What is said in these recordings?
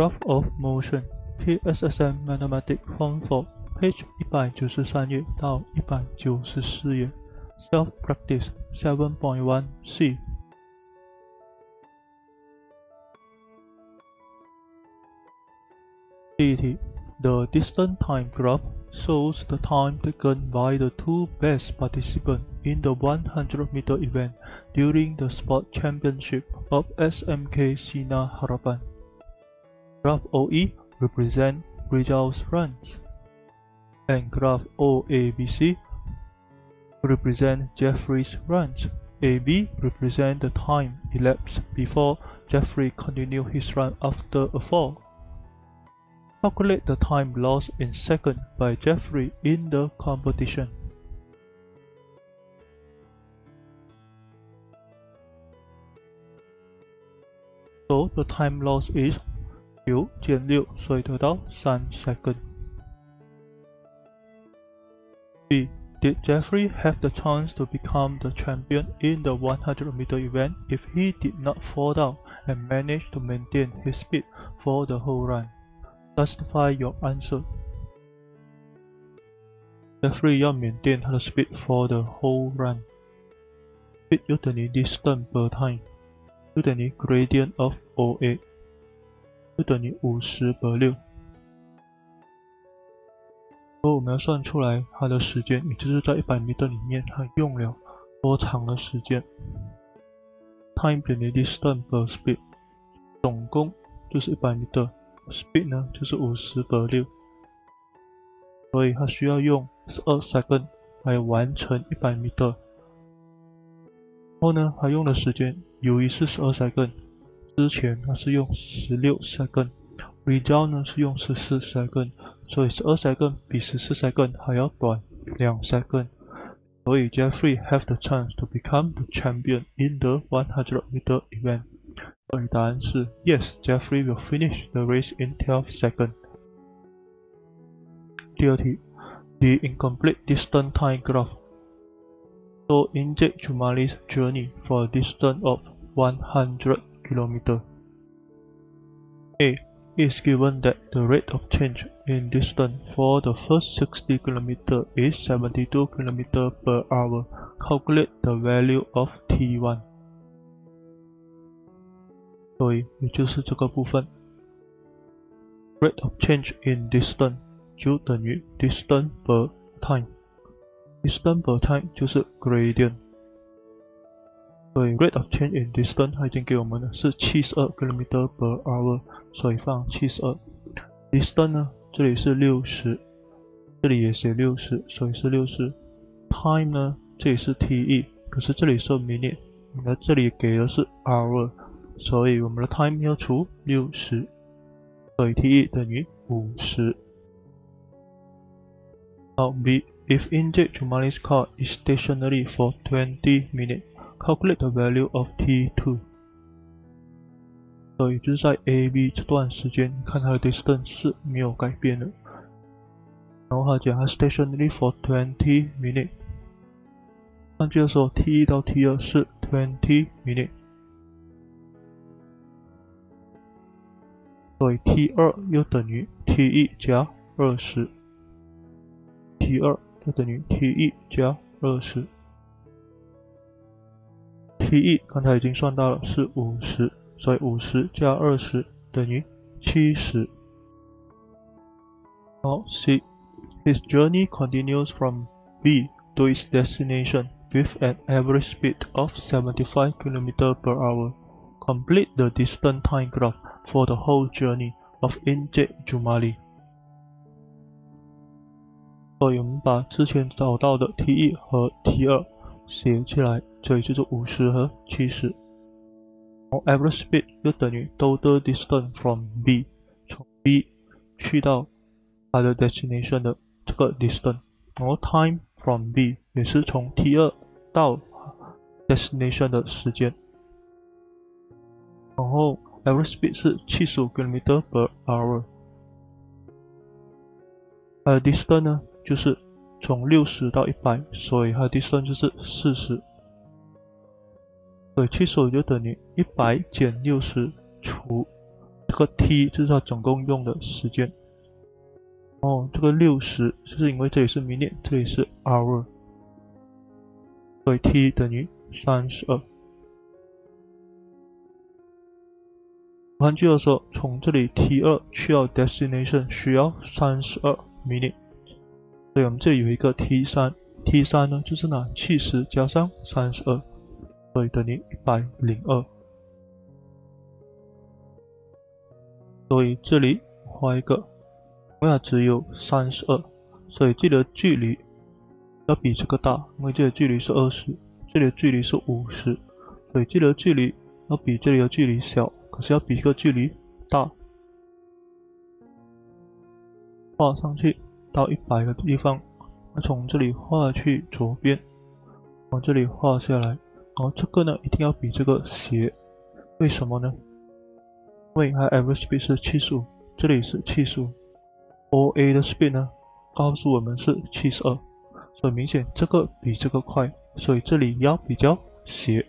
Graph of Motion PSSM Mathematics Form 4 page 一百九十三页到一百九十四页 Self Practice 7.1 C The distance time graph shows the time taken by the two best participants in the 100 meter event during the sport championship of SMK Sina Harapan. Graph OE represent results runs, and graph OABC represent Jeffrey's runs. AB represent the time elapsed before Jeffrey continued his run after a fall. Calculate the time lost in seconds by Jeffrey in the competition. So the time loss is 九减六，所以得到三 second。B. Did Jeffrey have the chance to become the champion in the 100 meter event if he did not fall down and managed to maintain his speed for the whole run? Justify your answer. Jeffrey 要缅甸他的 speed for the whole run. Speed 就等于 distance per time，就等于 gradient of OA， 就等于五十 per 六。所以我们要算出来它的时间，也就是在一百米的里面，它用了多长的时间。Time 等于 distance per speed，总共就是一百米的。speed 呢就是五十得六，所以它需要用十二 second 来完成一百米的。然后呢，它用的时间由于是十二 second，之前它是用十六 second，result 呢是用十四 second，所以十二 second 比十四 second 还要短两 second。所以 Jeffrey have the chance to become the champion in the 100 meter event。所以答案是 Yes, Jeffrey will finish the race in 12 seconds. 第二题，The incomplete distance time graph. So inject Jumali's journey for a distance of 100 km. A is given that the rate of change in distance for the first 60 km is 72 km per hour. Calculate the value of t1. 所以也就是这个部分，rate of change in distance 就等于 distance per time，distance per time 就是 gradient。 所以 rate of change in distance 它已经给我们的是七十二 kilometer per hour，所以放七十二。distance 呢，这里是六十，这里也写六十，所以是六十。time 呢，这里是 te，可是这里是 minute，那这里给的是 hour。所以我们的 time 要除六十，所以 te 等于五十。好，B if inject Jumali's car is stationary for twenty minutes, calculate the value of T2。所以就是在 A、B 这段时间，看它的 distance 是没有改变的。然后它讲它 stationary for twenty minutes，上去的时候 T 一到 T 二是 twenty minutes。所以 T 二又等于 T 一加二十，T 二又等于 T 一加二十 T e 刚才已经算到了是五十，所以五十加二十等于七十。好，C his journey continues from B to its destination with an average speed of 75 km per hour. Complete the distance time graph for the whole journey of Injet Jumali.。所以我们把之前找到的 T 一和 T 二写起来，这里就是五十和七十。然后 average speed 就等于 total distance from B，从 B 去到它的 destination 的这个 distance。然后 time from B 也是从 T 二到 destination 的时间。然后 average speed 是七十五 km per hour，它的 distance 呢就是从六十到一百，所以它的 distance 就是四十。所以七十五就等于一百减六十除这个 t 就是它总共用的时间。哦，这个六十就是因为这里是 minute，这里是 hour，所以 t 等于三十二。换句话说，从这里 t 二去到 destination 需要三十二 minute，所以我们这里有一个 t 三，t 三呢就是拿七十加上三十二，所以等于一百零二。所以这里画一个，同样只有三十二，所以这里的距离要比这个大，因为这里的距离是二十，这里的距离是五十，所以这里的距离要比这里的距离小。可是要比这个距离大，画上去到一百个地方，那从这里画去左边，往这里画下来，然后这个呢一定要比这个斜，为什么呢？因为它 average speed 是七十，这里是七十，OA 的 speed 呢告诉我们是七十二，所以明显这个比这个快，所以这里要比较斜。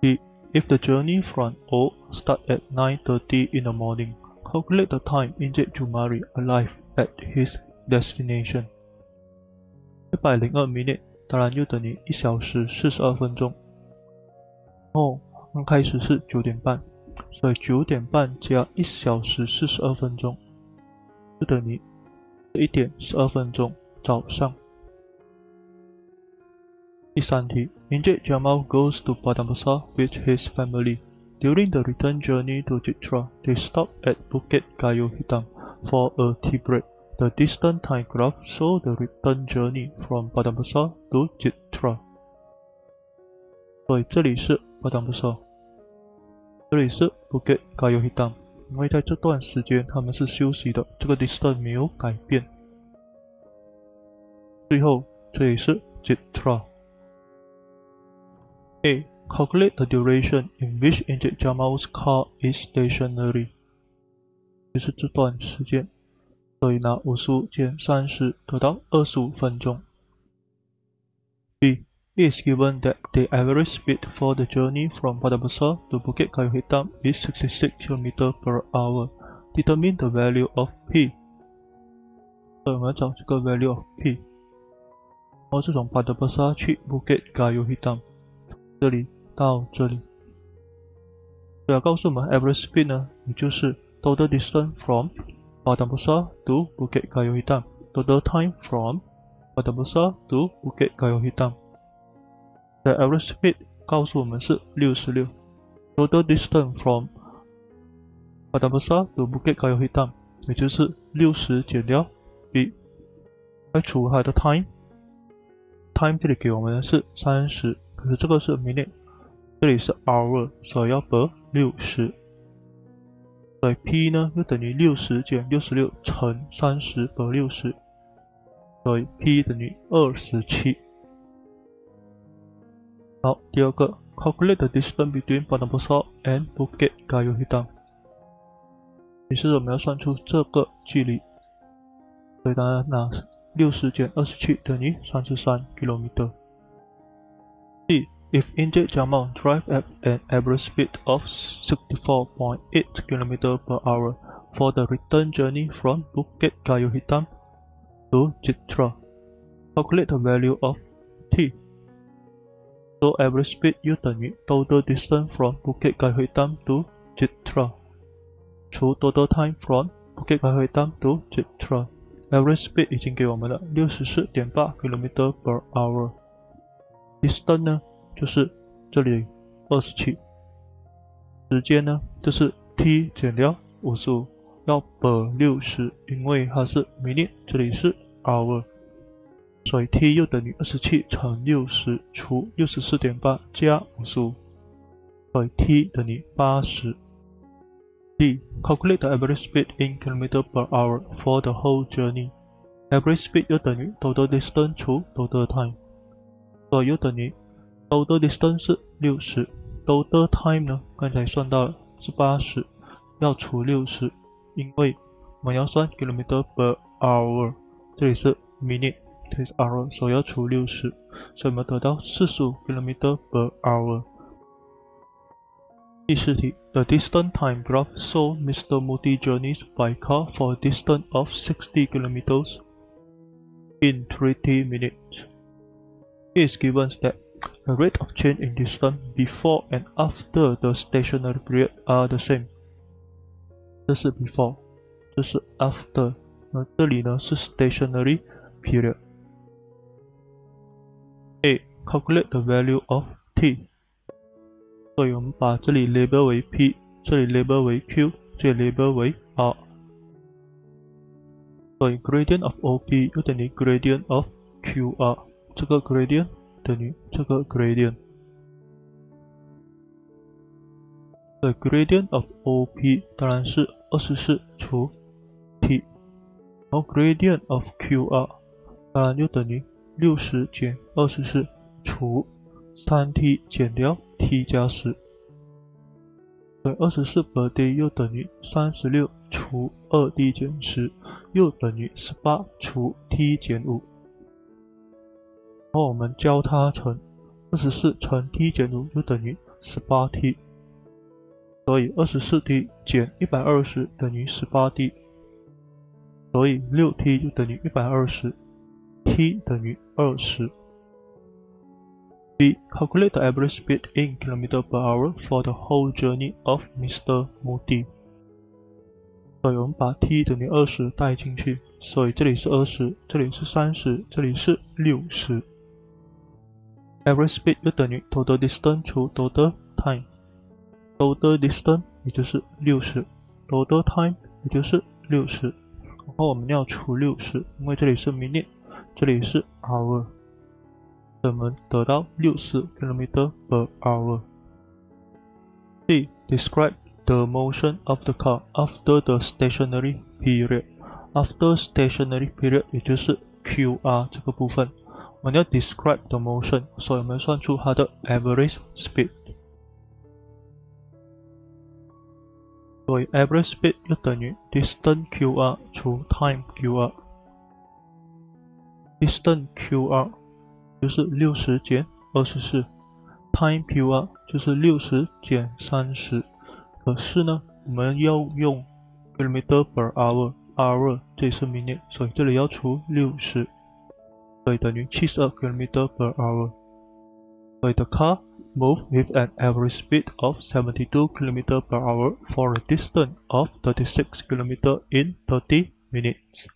一。If the journey from O start at 9.30 in the morning, calculate the time Injit Jumari arrived at his destination. 一百零二 minute 当然就等于一小时四十二分钟。哦，刚开始是九点半，所以九点半加一小时四十二分钟，就等于一点十二分钟早上。Isanti, Injit Jamal goes to Padambasa with his family. During the return journey to Chitra, they stopped at Bukit Gayo Hitam for a tea break. The distant time graph shows the return journey from Padambasa to Chitra. 所以这里是 Padambasa，这里是 Bukit Gayo Hitam，。因为在这段时间他们是休息的，这个 distance 没有改变。最后这里是 Chitra。A. Calculate the duration in which Injit Jamal's car is stationary，就是这段时间，所以拿五十五减三十得到二十五分钟。B. It is given that the average speed for the journey from Padang Besar to Bukit Kayu Hitam is 66 km per hour. Determine the value of p。所以我们要找这个 value of p。然后是从 Padang Besar 去 Bukit Kayu Hitam。这里 到这里，要告诉我们 average speed 呢，也就是 total distance from Padang Besar to Bukit Kayu Hitam，total time from Padang Besar to Bukit Kayu Hitam。The average speed 告诉我们是六十六，total distance from Padang Besar to Bukit Kayu Hitam，也就是六十减掉 b，来除它的 time，time 这里给我们的是三十。可是这个是 minute， 这里是 hour，所以要得六十。所以 P 呢就等于六十减六十六乘三十得六十，所以 P 等于二十七。好，第二个，calculate the distance between Padang Besar and Bukit Kayu Hitam。于是我们要算出这个距离，所以当然拿六十减二十七等于三十三 kilometer。C. If Injit Jamal drive at an average speed of 64.8 km per hour for the return journey from Bukit Kayu Hitam to Chitra, calculate the value of t. So average speed 就等于 total distance from Bukit Kayu Hitam to Chitra 除 total time from Bukit Kayu Hitam to Chitra。Average speed 已经给我们了六十四点八 km per hour。distance 呢， 就是这里二十七，时间呢，就是 t 减掉五十五，要得六十，因为它是 minute，这里是 hour，所以 t 又等于二十七乘六十除六十四点八加五十五，所以 t 等于八十。D. Calculate the average speed in kilometer per hour for the whole journey. Average speed 又等于 total distance 除 total time。所以又等于total distance 是六十，total time 呢？刚才算到了是八十，要除六十，因为我们要算 kilometer per hour，这里是 minute，这里是 hour，所以要除六十，所以我们得到四十五 kilometer per hour。第四题 The distance time graph shows Mr. Modi journeys by car for a distance of 60 kilometers in 30 minutes. It is given that the rate of change in distance before and after the stationary period are the same. 这是 before，这是 after，那这里呢是 stationary period。A. Calculate the value of t。所以我们把这里 label 为 p，这里 label 为 q，这里 label 为 r。所以 gradient of OP 又等于 gradient of QR，这个 gradient 等于这个 gradient。The gradient of OP 当然是二十四除 t，然后 gradient of QR 当然就等于六十减二十四除三 t 减掉 t 加十，所以二十四 per day 又等于三十六除二 d 减十，又等于十八除 t 减五。然后我们交叉乘二十四乘 t 减五就等于十八 t。所以二十四 t 减一百二十等于十八 t，所以六 t 就等于一百二十，t 等于二十。B. Calculate the average speed in kilometer per hour for the whole journey of Mr. Modi。所以我们把 t 等于二十带进去，所以这里是二十，这里是三十，这里是六十。Average speed 就等于 total distance 除 total time。total distance 也就是六十，total time 也就是六十，然后我们要除六十，因为这里是 minute，这里是 hour，我们得到六十 kilometer per hour。C. Describe the motion of the car after the stationary period. After stationary period 也就是 QR 这个部分，我们要 describe the motion，所以我们要算出它的 average speed。所以 average speed 就等于 distance qr 除 time qr。distance qr 就是六十减二十四，time qr 就是六十减三十。可是呢，我们要用 kilometer per hour，hour 这是 minute，所以这里要除六十， 도이더니 per hour. So the car moved with an average speed of 72 km per hour for a distance of 36 km in 30 minutes.